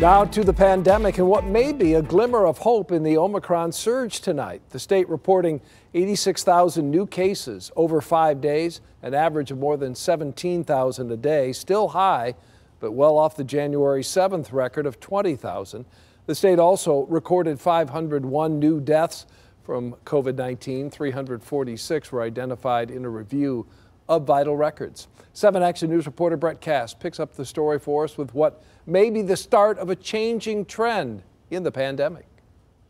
Now to the pandemic and what may be a glimmer of hope in the Omicron surge tonight. The state reporting 86,000 new cases over five days, an average of more than 17,000 a day, still high, but well off the January 7th record of 20,000. The state also recorded 501 new deaths from COVID 19. 346 were identified in a review of vital records. 7 Action News reporter Brett Kast picks up the story for us with what may be the start of a changing trend in the pandemic.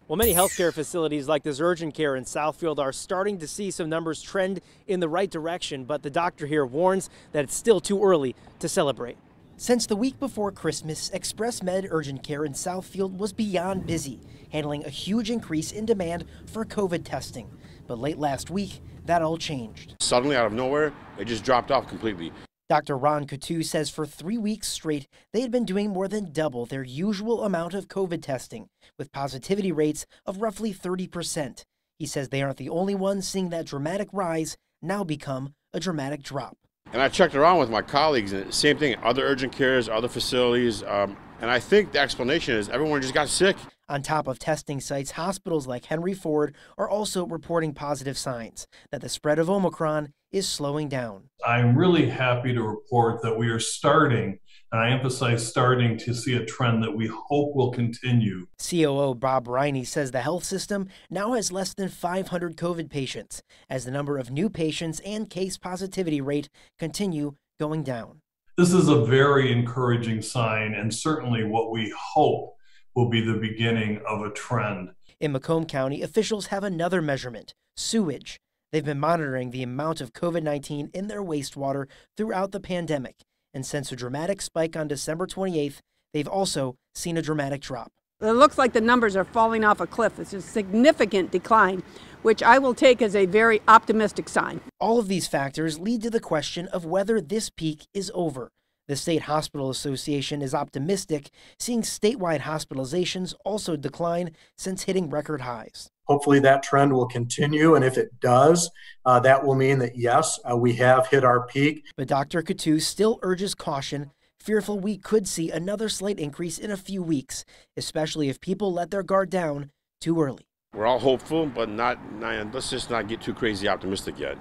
Well, many healthcare facilities like this urgent care in Southfield are starting to see some numbers trend in the right direction, but the doctor here warns that it's still too early to celebrate. Since the week before Christmas, Express Med Urgent Care in Southfield was beyond busy, handling a huge increase in demand for COVID testing. But late last week, that all changed. Suddenly, out of nowhere, it just dropped off completely. Dr. Ron Coutu says for three weeks straight, they had been doing more than double their usual amount of COVID testing, with positivity rates of roughly 30%. He says they aren't the only ones seeing that dramatic rise now become a dramatic drop. And I checked around with my colleagues, and same thing, other urgent cares, other facilities. Um, and I think the explanation is everyone just got sick. On top of testing sites, hospitals like Henry Ford are also reporting positive signs that the spread of Omicron is slowing down. I'm really happy to report that we are starting, and I emphasize starting, to see a trend that we hope will continue. COO Bob Riney says the health system now has less than 500 COVID patients as the number of new patients and case positivity rate continue going down. This is a very encouraging sign, and certainly what we hope will be the beginning of a trend. In Macomb County, officials have another measurement sewage. They've been monitoring the amount of COVID 19 in their wastewater throughout the pandemic. And since a dramatic spike on December 28th, they've also seen a dramatic drop. It looks like the numbers are falling off a cliff. It's a significant decline, which I will take as a very optimistic sign. All of these factors lead to the question of whether this peak is over. The State Hospital Association is optimistic, seeing statewide hospitalizations also decline since hitting record highs. Hopefully, that trend will continue. And if it does, uh, that will mean that yes, uh, we have hit our peak. But Dr. Coutu still urges caution, fearful we could see another slight increase in a few weeks, especially if people let their guard down too early. We're all hopeful, but not, not let's just not get too crazy optimistic yet.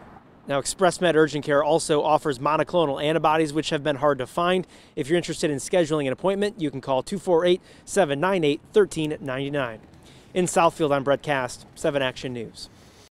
Now, ExpressMed Urgent Care also offers monoclonal antibodies, which have been hard to find. If you're interested in scheduling an appointment, you can call 248 798 1399. In Southfield, I'm Brett Kast, 7 Action News.